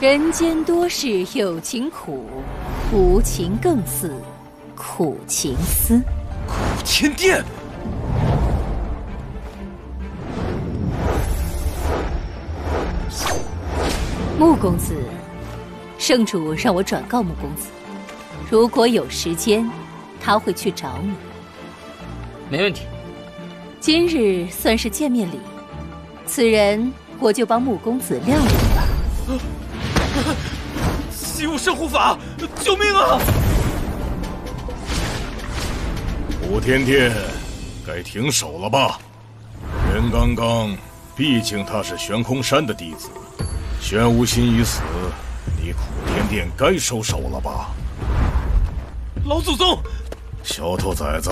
人间多事有情苦，无情更似苦情思。苦天殿，穆公子，圣主让我转告穆公子，如果有时间，他会去找你。没问题。今日算是见面礼，此人。我就帮穆公子料理吧。习武圣护法，救命啊！武天殿，该停手了吧？袁刚刚，毕竟他是悬空山的弟子，玄无心已死，你苦天殿该收手了吧？老祖宗，小兔崽子，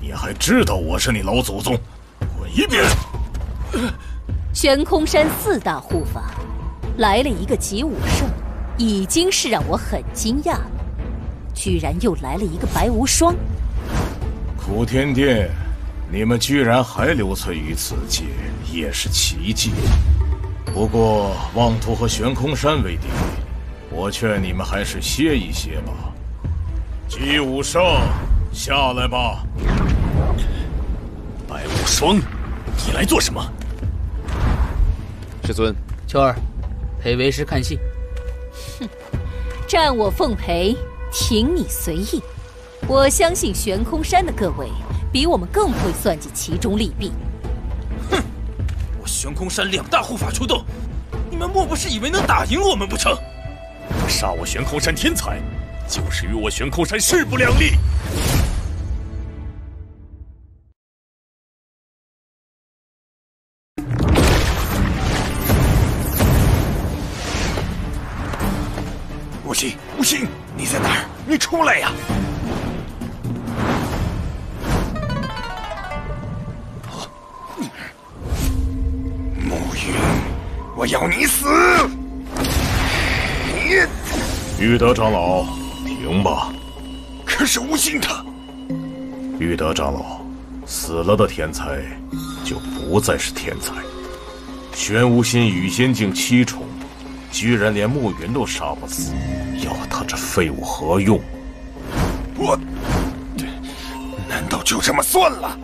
你还知道我是你老祖宗？滚一边！悬空山四大护法来了一个集武圣，已经是让我很惊讶了。居然又来了一个白无双。苦天殿，你们居然还留存于此界，也是奇迹。不过妄图和悬空山为敌，我劝你们还是歇一歇吧。姬武圣，下来吧。白无双，你来做什么？师尊，秋儿，陪为师看戏。哼，战我奉陪，挺你随意。我相信悬空山的各位比我们更会算计其中利弊。我悬空山两大护法出动，你们莫不是以为能打赢我们不成？杀我悬空山天才，就是与我悬空山势不两立。玉德长老，停吧。可是无心他，玉德长老，死了的天才就不再是天才。玄无心与仙境七重，居然连暮云都杀不死，要他这废物何用？我，难道就这么算了？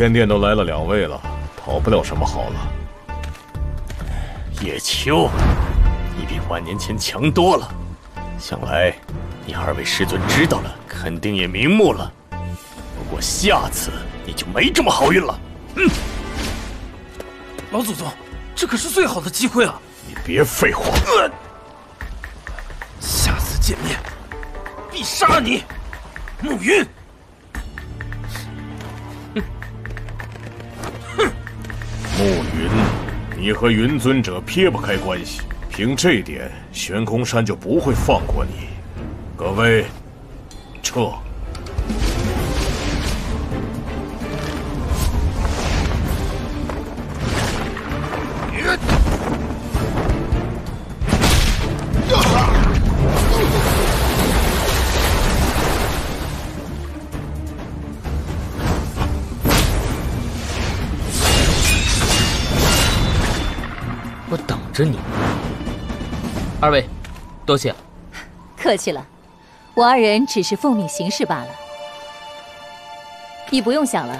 天殿都来了两位了，讨不了什么好了。叶秋，你比万年前强多了，想来你二位师尊知道了，肯定也瞑目了。不过下次你就没这么好运了。嗯，老祖宗，这可是最好的机会啊！你别废话。呃、下次见面，必杀你，暮云。暮云，你和云尊者撇不开关系，凭这点，悬空山就不会放过你。各位，撤。我等着你。二位，多谢。客气了，我二人只是奉命行事罢了。你不用想了，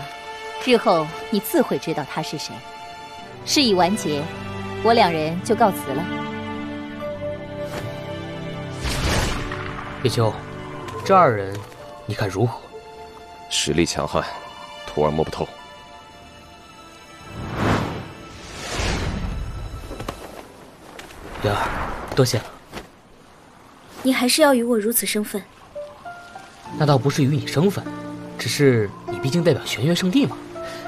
日后你自会知道他是谁。事已完结，我两人就告辞了。叶秋，这二人你看如何？实力强悍，徒儿摸不透。灵儿，多谢了。你还是要与我如此生分？那倒不是与你生分，只是你毕竟代表玄月圣地嘛。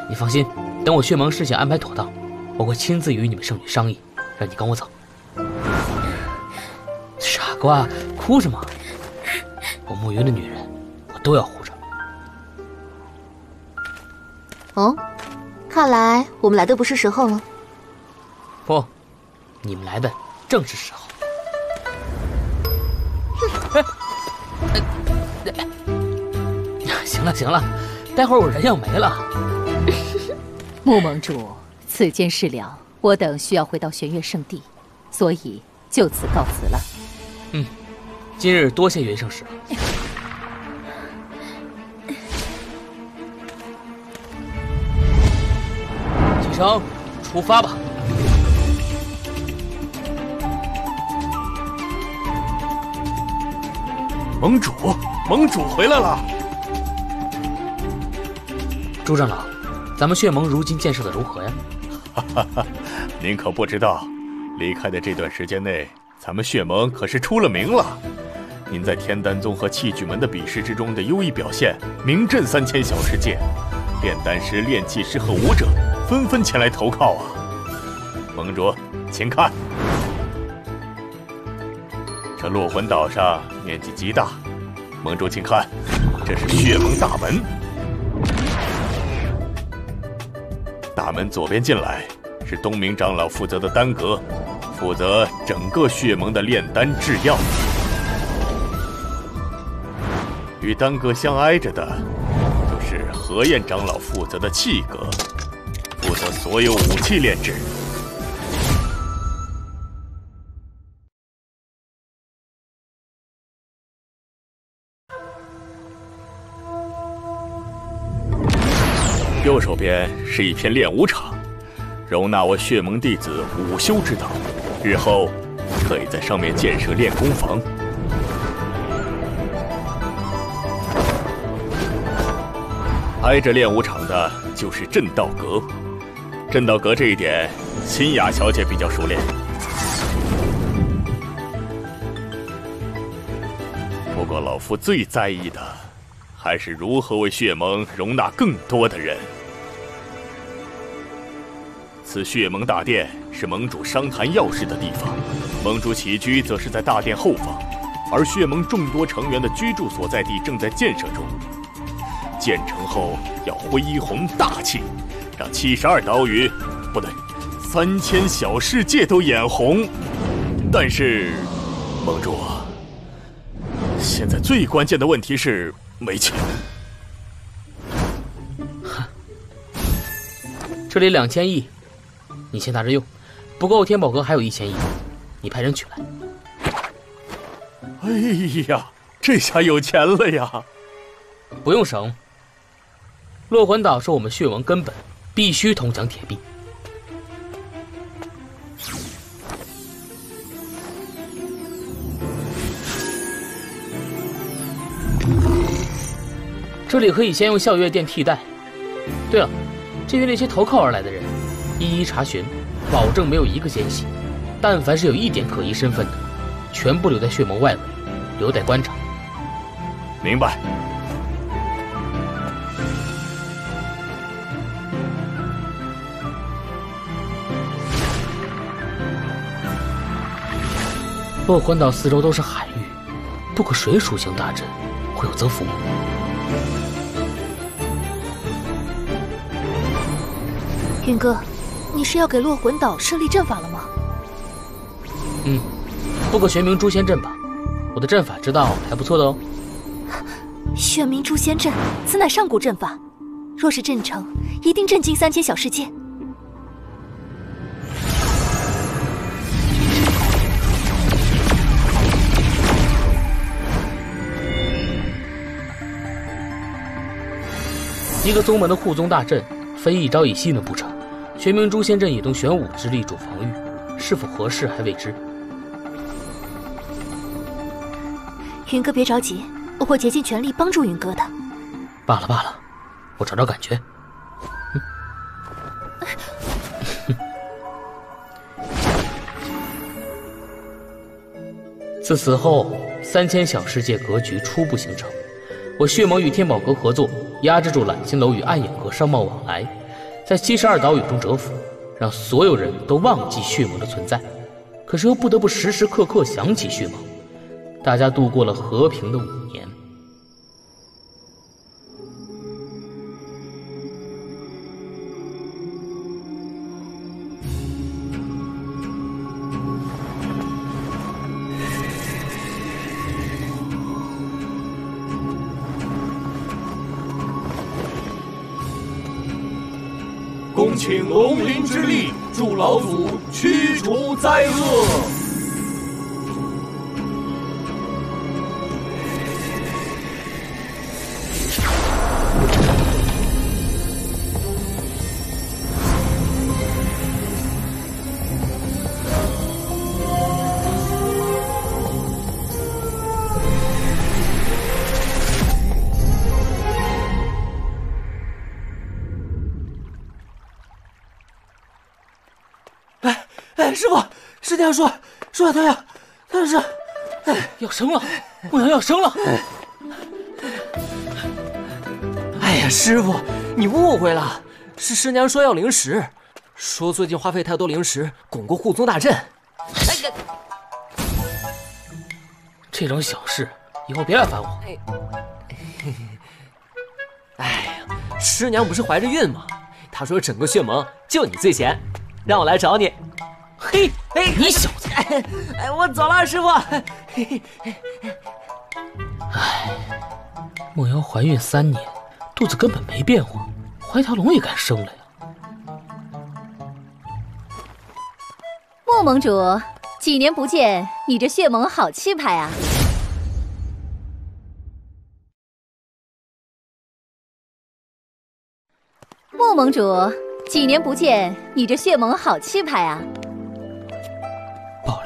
你放心，等我血盟事情安排妥当，我会亲自与你们圣女商议，让你跟我走。傻瓜，哭什么？我慕云的女人，我都要护着。哦，看来我们来的不是时候了。不，你们来的正是时候。行了行了，待会儿我人要没了。穆盟主，此间事了，我等需要回到玄月圣地，所以就此告辞了。嗯，今日多谢云圣使。启程，出发吧。盟主，盟主回来了。朱长老，咱们血盟如今建设的如何呀？哈哈哈，您可不知道，离开的这段时间内，咱们血盟可是出了名了。您在天丹宗和器具门的比试之中的优异表现，名震三千小世界，炼丹师、炼器师和武者纷纷前来投靠啊。盟主，请看，这落魂岛上面积极大。盟主，请看，这是血盟大门。大门左边进来是东明长老负责的丹阁，负责整个血盟的炼丹制药。与丹阁相挨着的，就是何燕长老负责的器阁，负责所有武器炼制。右手边是一片练武场容纳我血盟弟子午休之道日后可以在上面建设练功房。挨着练武场的就是镇道阁。镇道阁这一点新雅小姐比较熟练。不过老夫最在意的还是如何为血盟容纳更多的人。此血盟大殿是盟主商谈要事的地方，盟主起居则是在大殿后方，而血盟众多成员的居住所在地正在建设中。建成后要恢弘大气，让七十二岛屿，不对，三千小世界都眼红。但是，盟主，现在最关键的问题是没钱。哼 这里两千亿。你先拿着用，不够天宝阁还有一千亿，你派人取来。哎呀，这下有钱了呀！不用省。落魂岛是我们血盟根本，必须铜墙铁壁。这里可以先用笑月殿替代。对了，至于那些投靠而来的人。一一查询，保证没有一个奸细。但凡是有一点可疑身份的，全部留在血盟外围，留待观察。明白。落魂岛四周都是海域，不可水属性大阵会有增幅吗？云哥。你是要给落魂岛设立阵法了吗？嗯，布个玄冥诛仙阵吧，我的阵法之道还不错的哦。玄冥诛仙阵，此乃上古阵法，若是阵成，一定震惊三千小世界。一个宗门的护宗大阵，非一朝一夕能不成。玄冥诛仙阵以动玄武之力主防御，是否合适还未知。云哥别着急，我会竭尽全力帮助云哥的。罢了罢了，我找找感觉。自此后，三千小世界格局初步形成。我血盟与天宝阁合作，压制住揽星楼与暗影阁商贸往来。在七十二岛屿中蛰伏，让所有人都忘记血盟的存在，可是又不得不时时刻刻想起血盟。大家度过了和平的五年。请龙鳞之力助老祖驱除灾厄。师娘说说他呀，他是，要生了，牧羊要生了。哎呀，师傅，你误会了，是师娘说要灵石，说最近花费太多灵石巩固护宗大阵。这种小事以后别来烦我。哎呀，师娘不是怀着孕吗？她说整个血盟就你最闲，让我来找你。嘿，哎，你小子！哎，我走了，师傅。哎，梦瑶怀孕三年，肚子根本没变化，怀条龙也敢生了呀？莫盟主，几年不见，你这血盟好气派啊！莫盟主，几年不见，你这血盟好气派啊！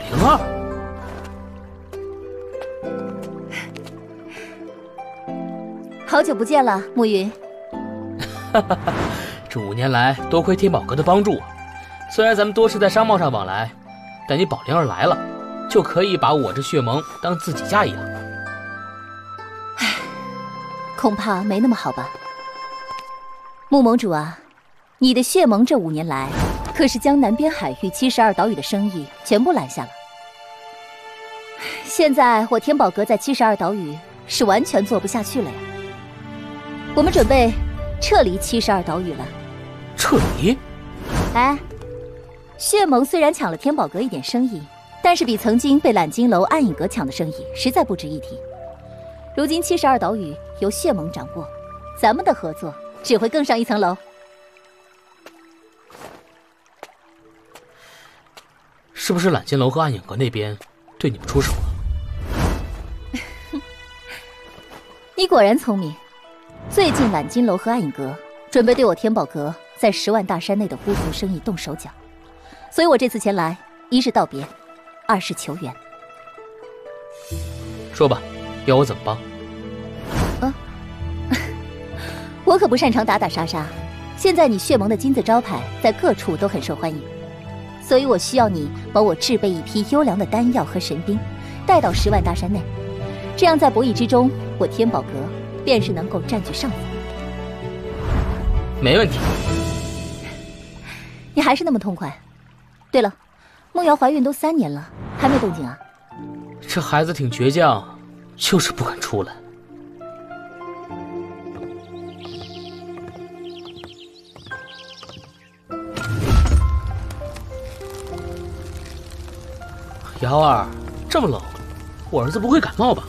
零二，好久不见了，暮云。这五年来，多亏天宝阁的帮助，虽然咱们多是在商贸上往来，但你宝灵儿来了，就可以把我这血盟当自己家一样。唉，恐怕没那么好吧。穆盟主啊，你的血盟这五年来，可是将南边海域七十二岛屿的生意全部揽下了。现在我天宝阁在七十二岛屿是完全做不下去了呀。我们准备撤离七十二岛屿了。撤离？哎，血盟虽然抢了天宝阁一点生意，但是比曾经被揽金楼、暗影阁抢的生意实在不值一提。如今七十二岛屿由血盟掌握，咱们的合作。只会更上一层楼。是不是揽金楼和暗影阁那边对你们出手了？你果然聪明。最近揽金楼和暗影阁准备对我天宝阁在十万大山内的巫族生意动手脚，所以我这次前来，一是道别，二是求援。说吧，要我怎么帮？我可不擅长打打杀杀，现在你血盟的金字招牌在各处都很受欢迎，所以我需要你帮我制备一批优良的丹药和神兵，带到十万大山内，这样在博弈之中，我天宝阁便是能够占据上风。没问题。你还是那么痛快。对了，梦瑶怀孕都三年了，还没动静啊？这孩子挺倔强，就是不肯出来。瑶儿，这么冷，我儿子不会感冒吧？